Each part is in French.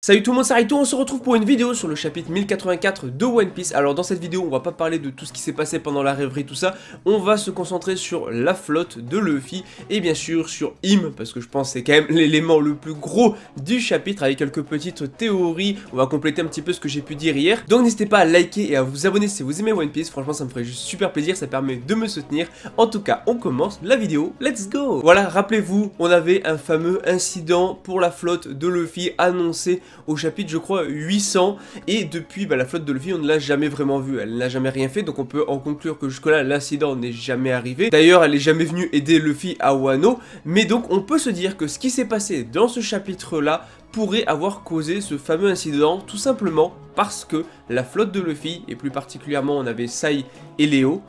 Salut tout le monde, c'est Raito, on se retrouve pour une vidéo sur le chapitre 1084 de One Piece. Alors dans cette vidéo, on va pas parler de tout ce qui s'est passé pendant la rêverie, tout ça. On va se concentrer sur la flotte de Luffy et bien sûr sur Im, parce que je pense que c'est quand même l'élément le plus gros du chapitre avec quelques petites théories. On va compléter un petit peu ce que j'ai pu dire hier. Donc n'hésitez pas à liker et à vous abonner si vous aimez One Piece. Franchement, ça me ferait juste super plaisir, ça permet de me soutenir. En tout cas, on commence la vidéo. Let's go Voilà, rappelez-vous, on avait un fameux incident pour la flotte de Luffy annoncé au chapitre, je crois, 800. Et depuis, bah, la flotte de Luffy, on ne l'a jamais vraiment vue. Elle n'a jamais rien fait, donc on peut en conclure que jusque-là, l'incident n'est jamais arrivé. D'ailleurs, elle n'est jamais venue aider Luffy à Wano. Mais donc, on peut se dire que ce qui s'est passé dans ce chapitre-là pourrait avoir causé ce fameux incident, tout simplement parce que la flotte de Luffy, et plus particulièrement on avait Sai et Léo,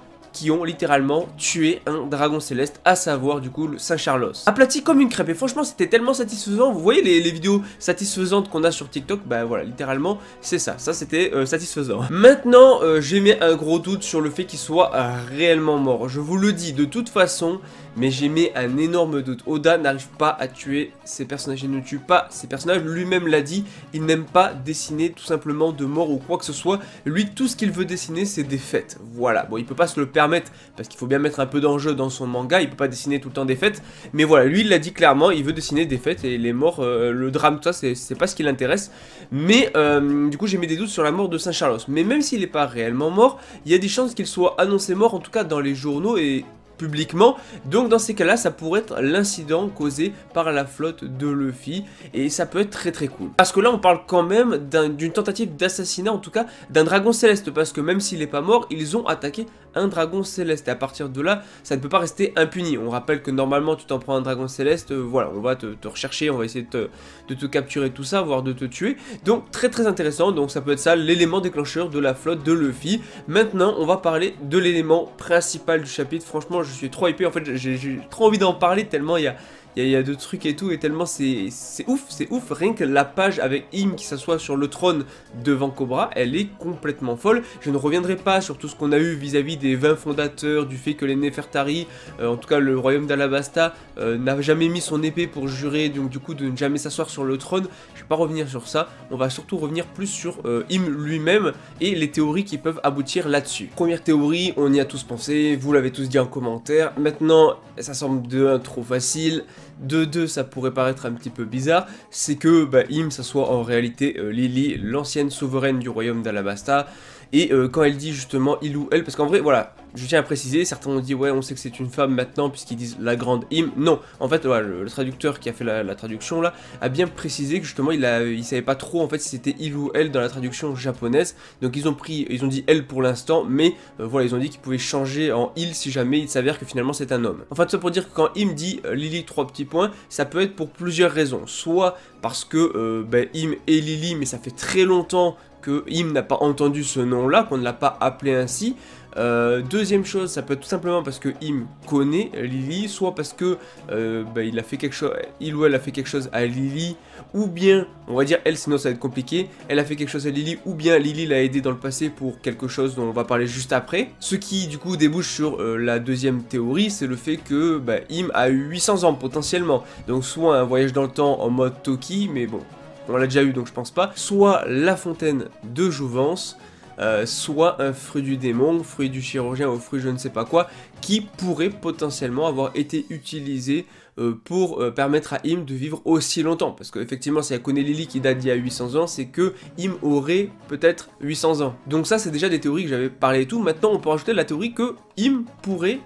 ont littéralement tué un dragon céleste, à savoir du coup le Saint-Charlos. Aplati comme une crêpe, et franchement c'était tellement satisfaisant, vous voyez les, vidéos satisfaisantes qu'on a sur TikTok, bah voilà, littéralement c'est ça, ça c'était euh, satisfaisant. Maintenant, euh, j'ai mis un gros doute sur le fait qu'il soit euh, réellement mort, je vous le dis, de toute façon, mais j'ai mis un énorme doute. Oda n'arrive pas à tuer ses personnages, il ne tue pas ses personnages, lui-même l'a dit, il n'aime pas dessiner tout simplement de mort ou quoi que ce soit, lui tout ce qu'il veut dessiner c'est des fêtes, voilà, bon il peut pas se le permettre parce qu'il faut bien mettre un peu d'enjeu dans son manga, il peut pas dessiner tout le temps des fêtes, mais voilà, lui il l'a dit clairement, il veut dessiner des fêtes et les morts, euh, le drame, tout ça c'est pas ce qui l'intéresse, mais euh, du coup j'ai mis des doutes sur la mort de Saint-Charlos, mais même s'il n'est pas réellement mort, il y a des chances qu'il soit annoncé mort en tout cas dans les journaux et publiquement. Donc dans ces cas-là, ça pourrait être l'incident causé par la flotte de Luffy et ça peut être très très cool. Parce que là, on parle quand même d'une tentative d'assassinat, en tout cas d'un dragon céleste, parce que même s'il n'est pas mort, ils ont attaqué un dragon céleste et à partir de là, ça ne peut pas rester impuni. On rappelle que normalement, tu t'en prends un dragon céleste, euh, voilà, on va te, rechercher, on va essayer de te, capturer tout ça, voire de te tuer. Donc très très intéressant, donc ça peut être ça l'élément déclencheur de la flotte de Luffy. Maintenant, on va parler de l'élément principal du chapitre. Franchement, je suis trop hypé. En fait, j'ai trop envie d'en parler tellement il y a, il y, a de trucs et tout, et tellement c'est ouf, c'est ouf. Rien que la page avec Im qui s'assoit sur le trône devant Cobra, elle est complètement folle. Je ne reviendrai pas sur tout ce qu'on a eu vis-à-vis des 20 fondateurs, du fait que les Nefertari, euh, en tout cas le royaume d'Alabasta, euh, n'a jamais mis son épée pour jurer, donc du coup de ne jamais s'asseoir sur le trône. Je vais pas revenir sur ça, on va surtout revenir plus sur euh, Im lui-même et les théories qui peuvent aboutir là-dessus. Première théorie, on y a tous pensé, vous l'avez tous dit en commentaire. Maintenant, ça semble de 1 trop facile de deux, ça pourrait paraître un petit peu bizarre, c'est que bah, Im, ça soit en réalité euh, Lily, l'ancienne souveraine du royaume d'Alabasta, et euh, quand elle dit justement il ou elle, parce qu'en vrai, voilà, je tiens à préciser, certains ont dit ouais on sait que c'est une femme maintenant puisqu'ils disent la grande hymne. Non, en fait le, traducteur qui a fait la, traduction là a bien précisé que justement il, a, savait pas trop en fait si c'était il ou elle dans la traduction japonaise. Donc ils ont pris, ils ont dit elle pour l'instant, mais euh, voilà ils ont dit qu'ils pouvaient changer en il si jamais il s'avère que finalement c'est un homme. Enfin tout ça pour dire que quand Im dit euh, Lily trois petits points, ça peut être pour plusieurs raisons. Soit parce que euh, ben, Im et Lily, mais ça fait très longtemps que Im n'a pas entendu ce nom-là, qu'on ne l'a pas appelé ainsi. Euh, deuxième chose, ça peut être tout simplement parce que Im connaît Lily, soit parce que euh, bah, il a fait quelque chose, il ou elle a fait quelque chose à Lily, ou bien, on va dire elle, sinon ça va être compliqué, elle a fait quelque chose à Lily, ou bien Lily l'a aidé dans le passé pour quelque chose dont on va parler juste après. Ce qui du coup débouche sur euh, la deuxième théorie, c'est le fait que bah, Im a eu 800 ans potentiellement, donc soit un voyage dans le temps en mode Toki, mais bon, on l'a déjà eu donc je pense pas, soit la fontaine de Jouvence, euh, soit un fruit du démon, fruit du chirurgien ou fruit je ne sais pas quoi, qui pourrait potentiellement avoir été utilisé euh, pour euh, permettre à Im de vivre aussi longtemps. Parce qu'effectivement, si elle connaît Lily qui date d'il y a 800 ans, c'est que Im aurait peut-être 800 ans. Donc ça, c'est déjà des théories que j'avais parlé et tout. Maintenant, on peut rajouter la théorie que Im pourrait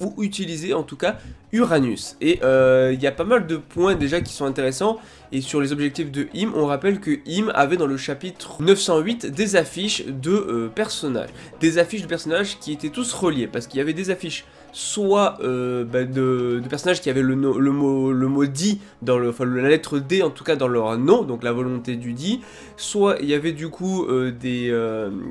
ou utiliser en tout cas Uranus. Et euh, il y a pas mal de points déjà qui sont intéressants. Et sur les objectifs de Im, on rappelle que Im avait dans le chapitre 908 des affiches de euh, personnages. Des affiches de personnages qui étaient tous reliés. Parce qu'il y avait des affiches soit euh, bah, de, personnages qui avaient le, mot, dit, dans la lettre D en tout cas dans leur nom, donc la volonté du dit, soit il y avait du coup des,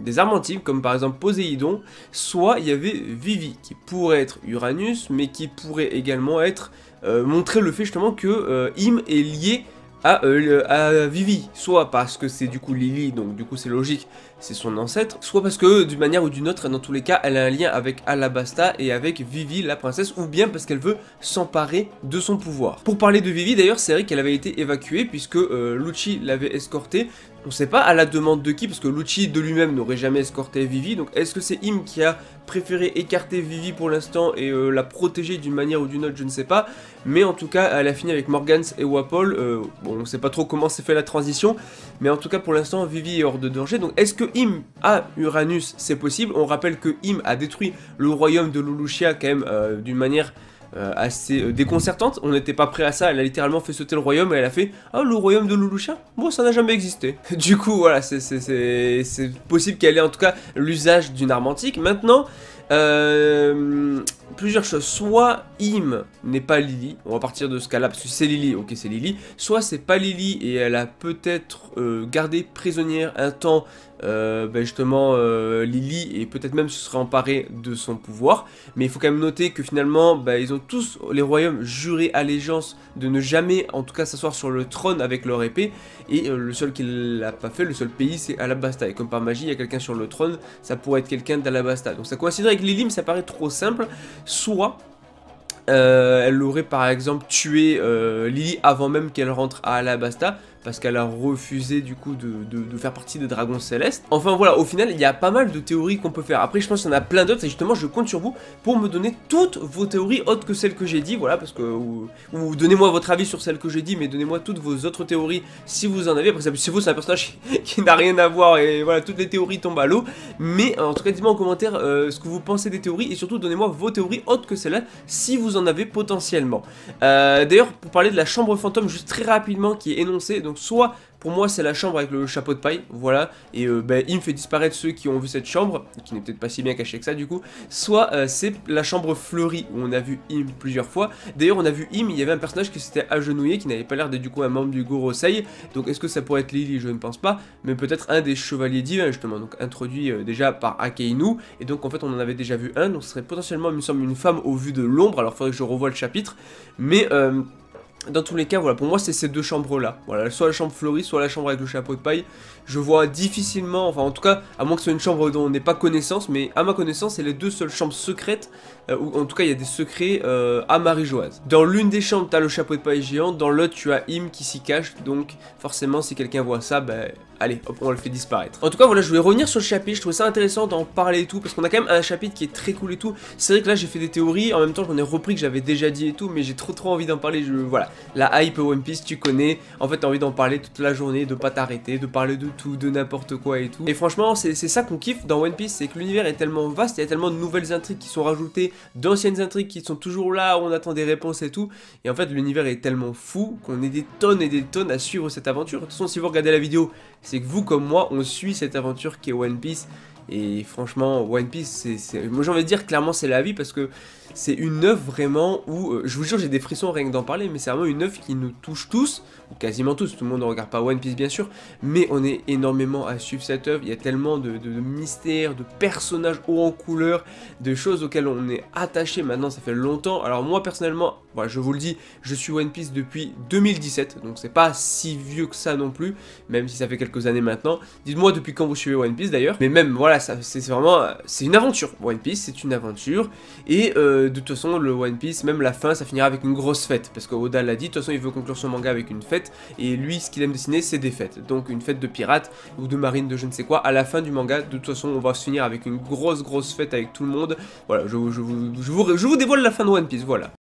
des armes comme par exemple Poséidon, soit il y avait Vivi, qui pourrait être Uranus, mais qui pourrait également être euh, montrer le fait justement que euh, Im est lié à, euh, à, Vivi, soit parce que c'est du coup Lily, donc du coup c'est logique, c'est son ancêtre, soit parce que d'une manière ou d'une autre, dans tous les cas, elle a un lien avec Alabasta et avec Vivi, la princesse, ou bien parce qu'elle veut s'emparer de son pouvoir. Pour parler de Vivi, d'ailleurs, c'est vrai qu'elle avait été évacuée puisque euh, Lucci l'avait escortée on sait pas à la demande de qui, parce que Lucci de lui-même n'aurait jamais escorté Vivi, donc est-ce que c'est Im qui a préféré écarter Vivi pour l'instant et euh, la protéger d'une manière ou d'une autre, je ne sais pas, mais en tout cas elle a fini avec Morgans et Wapol, euh, bon on sait pas trop comment s'est fait la transition, mais en tout cas pour l'instant Vivi est hors de danger, donc est-ce que Im a Uranus, c'est possible, on rappelle que Im a détruit le royaume de Lulushia quand même euh, d'une manière euh, assez euh, déconcertante. On n'était pas prêt à ça. Elle a littéralement fait sauter le royaume et elle a fait Ah, le royaume de Lulusha? Bon, ça n'a jamais existé. du coup, voilà, c'est possible qu'elle ait en tout cas l'usage d'une arme antique. Maintenant, euh, plusieurs choses. Soit Im n'est pas Lily, on va partir de ce cas-là, parce que c'est Lily, ok c'est Lily. Soit c'est pas Lily et elle a peut-être gardé prisonnière un temps euh, ben justement euh, Lily et peut-être même se serait emparé de son pouvoir. Mais il faut quand même noter que finalement, ben, ils ont tous, les royaumes, juré allégeance de ne jamais, en tout cas, s'asseoir sur le trône avec leur épée. Et euh, le seul qui l'a pas fait, le seul pays, c'est Alabasta. Et comme par magie, il y a quelqu'un sur le trône, ça pourrait être quelqu'un d'Alabasta. Donc ça coïnciderait avec Lily, mais ça paraît trop simple. Soit elle aurait par exemple tué Lily avant même qu'elle rentre à Alabasta parce qu'elle a refusé du coup de, faire partie des dragons célestes. Enfin voilà, au final, il y a pas mal de théories qu'on peut faire. Après, je pense qu'il y en a plein d'autres et justement, je compte sur vous pour me donner toutes vos théories autres que celles que j'ai dit, voilà, parce que ou, donnez-moi votre avis sur celles que j'ai dit, mais donnez-moi toutes vos autres théories si vous en avez. Que si vous, c'est un personnage qui, n'a rien à voir et voilà, toutes les théories tombent à l'eau. Mais en tout cas, dites-moi en commentaire euh, ce que vous pensez des théories et surtout donnez-moi vos théories autres que celles-là si vous en avez potentiellement. Euh, d'ailleurs, pour parler de la chambre fantôme, juste très rapidement, qui est énoncée, donc soit pour moi, c'est la chambre avec le chapeau de paille, voilà. Et ben, il me fait disparaître ceux qui ont vu cette chambre, qui n'est peut-être pas si bien cachée que ça du coup. Soit euh, c'est la chambre fleurie, où on a vu Im plusieurs fois. D'ailleurs, on a vu Im, il y avait un personnage qui s'était agenouillé, qui n'avait pas l'air d'être du coup un membre du Gorosei. Donc est-ce que ça pourrait être Lily? Je ne pense pas. Mais peut-être un des chevaliers divins, justement, donc introduit euh, déjà par Akeinu. Et donc en fait, on en avait déjà vu un, donc ce serait potentiellement, il me semble, une femme au vu de l'ombre. Alors faudrait que je revoie le chapitre. Mais dans tous les cas, voilà, pour moi, c'est ces deux chambres-là. Voilà, soit la chambre fleurie, soit la chambre avec le chapeau de paille. Je vois difficilement, enfin en tout cas, à moins que ce soit une chambre dont on n'ait pas connaissance, mais à ma connaissance, c'est les deux seules chambres secrètes, euh, ou en tout cas, il y a des secrets euh, à Marie-Joise. Dans l'une des chambres, t'as le chapeau de paille géant, dans l'autre, tu as Im qui s'y cache, donc forcément, si quelqu'un voit ça, ben, allez, hop, on le fait disparaître. En tout cas, voilà, je voulais revenir sur le chapitre, je trouvais ça intéressant d'en parler et tout, parce qu'on a quand même un chapitre qui est très cool et tout. C'est vrai que là, j'ai fait des théories, en même temps, j'en ai repris que j'avais déjà dit et tout, mais j'ai trop trop envie d'en parler, je... voilà. La hype One Piece, tu connais, en fait, t'as envie d'en parler toute la journée, de pas t'arrêter, de parler de tout, de n'importe quoi et tout. Et franchement, c'est ça qu'on kiffe dans One Piece, c'est que l'univers est tellement vaste, il y a tellement de nouvelles intrigues qui sont rajoutées, d'anciennes intrigues qui sont toujours là, on attend des réponses et tout. Et en fait, l'univers est tellement fou qu'on est des tonnes et des tonnes à suivre cette aventure. De toute façon, si vous regardez la vidéo, c'est que vous comme moi, on suit cette aventure qui est One Piece. Et franchement, One Piece, c'est... Moi j'ai envie de dire clairement c'est la vie parce que c'est une œuvre vraiment où, euh, je vous jure j'ai des frissons rien que d'en parler, mais c'est vraiment une œuvre qui nous touche tous, ou quasiment tous, tout le monde ne regarde pas One Piece bien sûr, mais on est énormément à suivre cette œuvre, il y a tellement de, mystères, de personnages hauts en couleur, de choses auxquelles on est attaché. Maintenant, ça fait longtemps, alors moi personnellement, voilà, je vous le dis, je suis One Piece depuis 2017, donc c'est pas si vieux que ça non plus, même si ça fait quelques années maintenant, dites-moi depuis quand vous suivez One Piece d'ailleurs, mais même voilà, c'est vraiment, c'est une aventure, One Piece c'est une aventure, et euh, de toute façon, le One Piece, même la fin, ça finira avec une grosse fête. Parce que Oda l'a dit, de toute façon, il veut conclure son manga avec une fête. Et lui, ce qu'il aime dessiner, c'est des fêtes. Donc, une fête de pirates ou de marine, de je ne sais quoi. À la fin du manga, de toute façon, on va se finir avec une grosse, grosse fête avec tout le monde. Voilà, je vous dévoile la fin de One Piece, voilà.